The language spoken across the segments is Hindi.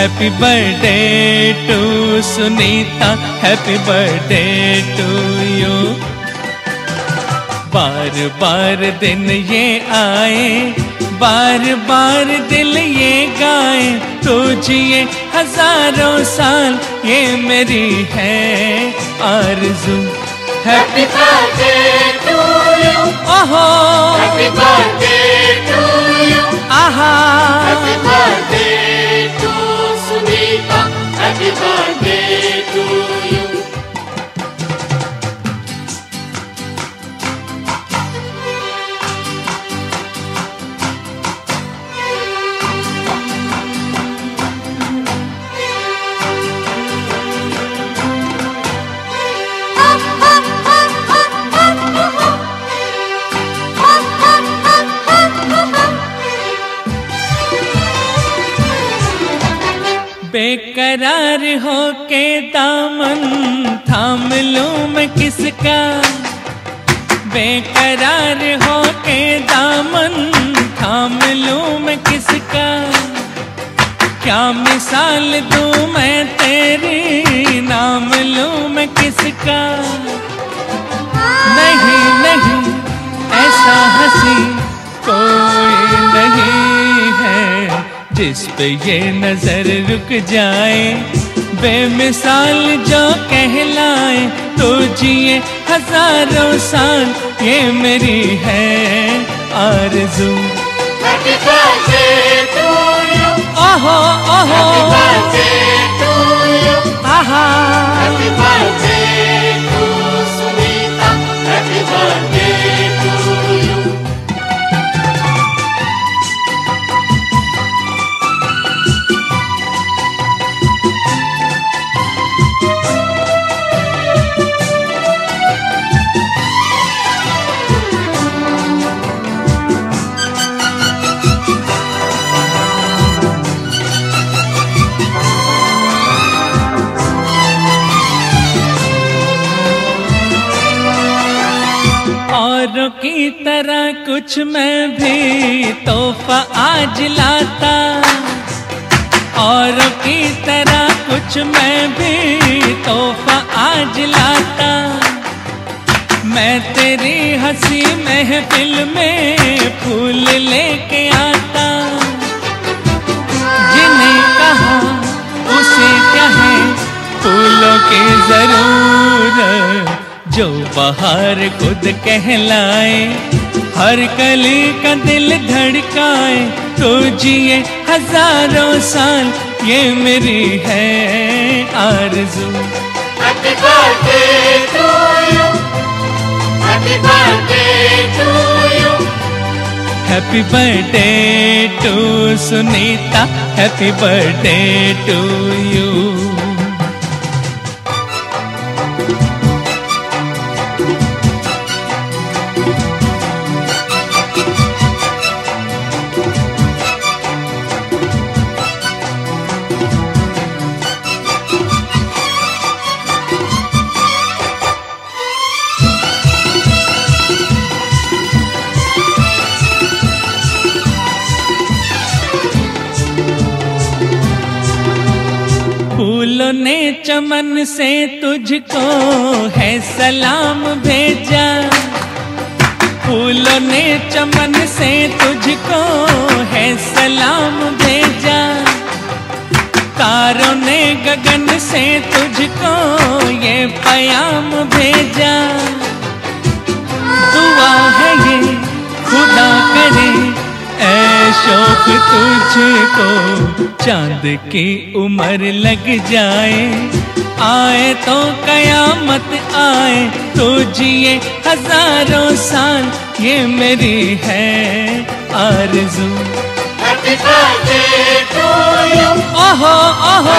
happy birthday to Sunita happy birthday to you बार बार दिन ये आए बार बार दिल ये गाए तो जिए हज़ारों साल ये मेरी है आरज़ू Happy birthday to you. ओहो Happy birthday to you. आहा Happy birthday to Sunita. time. बेकरार हो के दामन, थाम लूँ मैं किसका? बेकरार हो के दामन, थाम लूँ मैं किसका? क्या मिसाल दूँ मैं तेरी, नाम लूँ मैं किसका? नहीं नहीं, ऐसा हँसी कोई नहीं। जिस पे ये नज़र रुक जाए बेमिसाल जो कहलाए तो जिए हज़ारों साल ये मेरी है आरज़ू. ओहो ओहो. आहा औरों की तरह कुछ मैं भी तोहफा आज लाता। औरों की तरह कुछ मैं भी तोहफा आज लाता। मैं तेरी हँसी महफिल में फूल लेके आता। जिन्हें कहा, उसे कहे, फूलों की ज़रूरत। जो बाहर खुद कहलाए हर कली का दिल धड़काए तो जिए हज़ारों साल ये मेरी है आरज़ू Happy birthday to you. Happy birthday to you. Happy birthday to Sunita happy birthday to you फूलों ने चमन से तुझको है सलाम भेजा। फूलों ने चमन से तुझको है सलाम भेजा। तारों ने गगन से तुझको ये पयाम भेजा। दुआ है ये, खुदा करे ऐ शौक तुझको चाँद की उम्र लग जाए। आए तो कयामत आए तो जिए हज़ारों साल ये मेरी है आरज़ू. ओहो ओहो।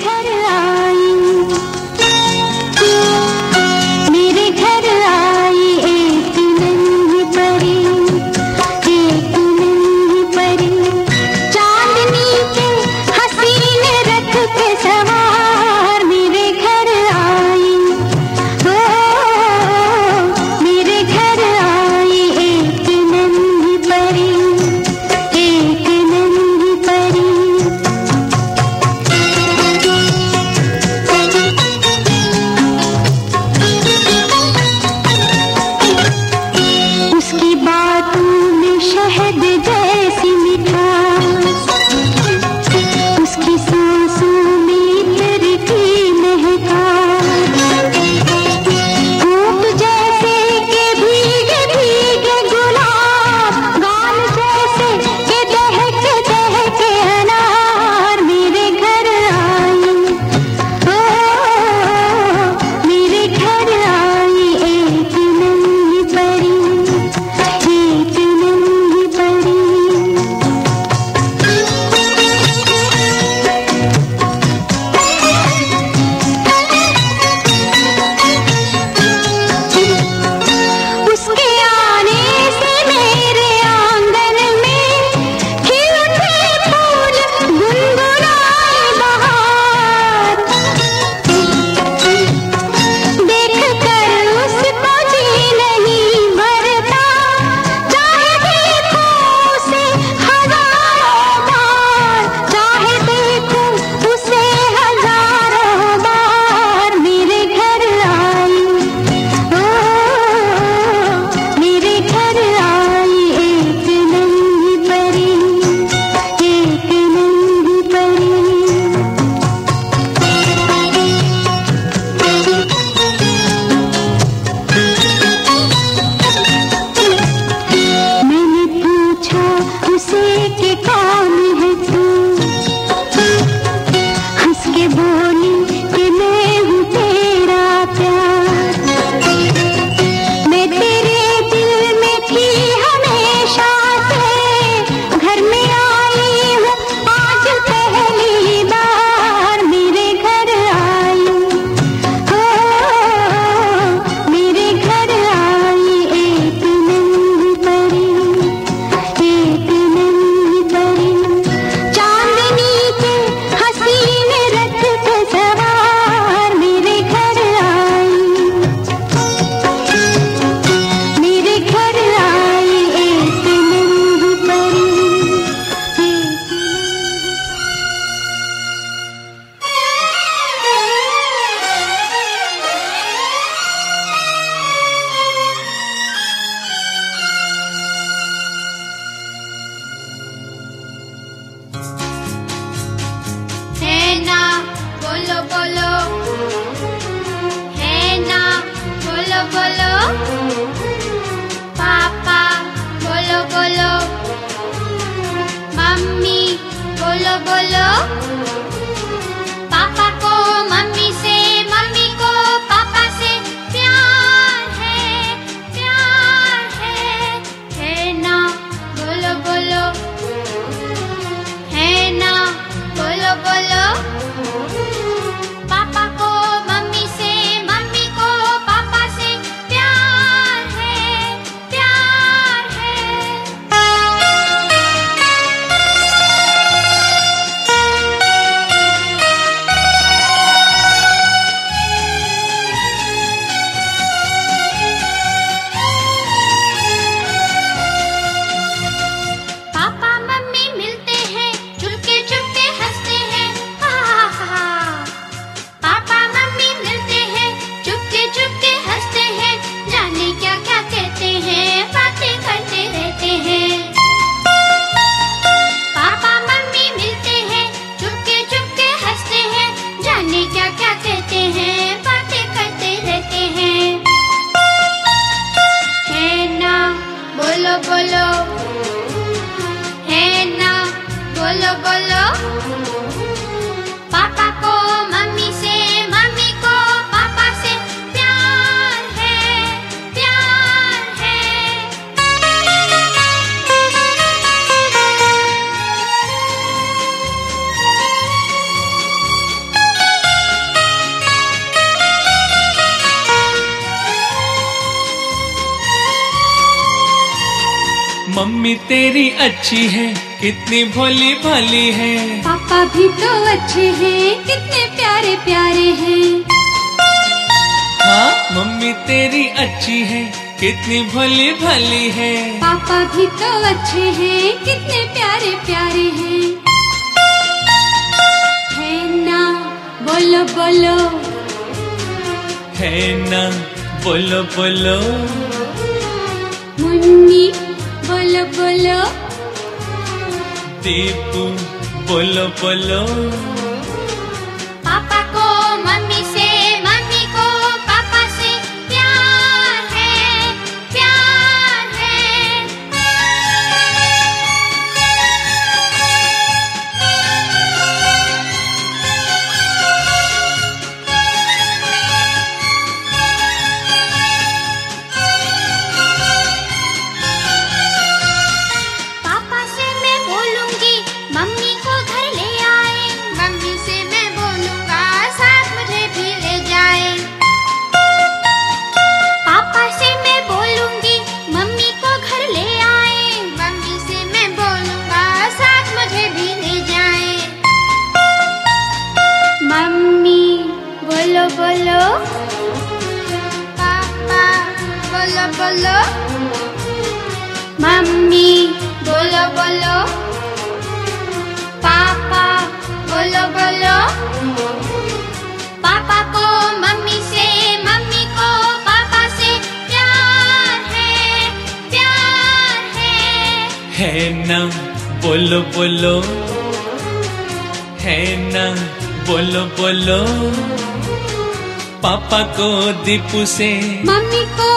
घर तेरी अच्छी है कितनी भोली भाली है। पापा भी तो अच्छे हैं कितने प्यारे प्यारे हैं। हाँ मम्मी तेरी अच्छी है कितनी भोली भाली है। पापा भी तो अच्छे हैं कितने प्यारे प्यारे हैं। है ना बोलो बोलो। है ना बोलो बोलो। मुन्नी बोलो बोलो। दीपू बोलो बोलो। है ना बोलो बोलो। है ना बोलो बोलो। पापा को दीपू से मम्मी को